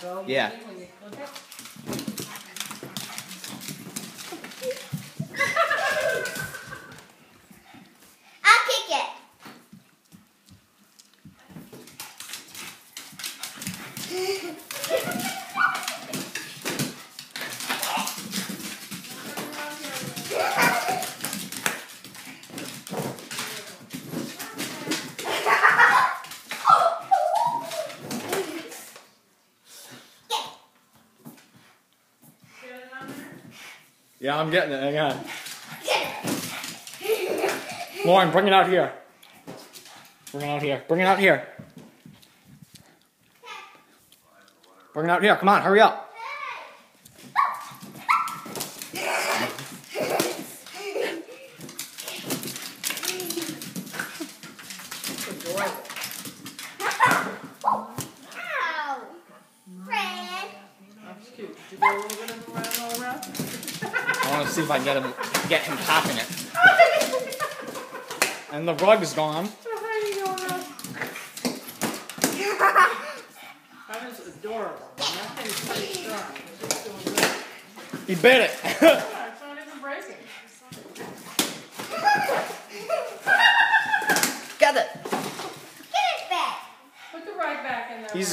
go. Yeah. When you. I'll kick it. Yeah, I'm getting it. Hang on. Lauren, bring it out here. Bring it out here. Bring it out here. Bring it out here. Come on, hurry up. Ow. Fred. That's cute. Did you go a little bit around all around? want to see if I can get him, get him popping it. and the rug's gone. that is adorable. He bit it. Get it. Get it back. Put the rug back in there. He's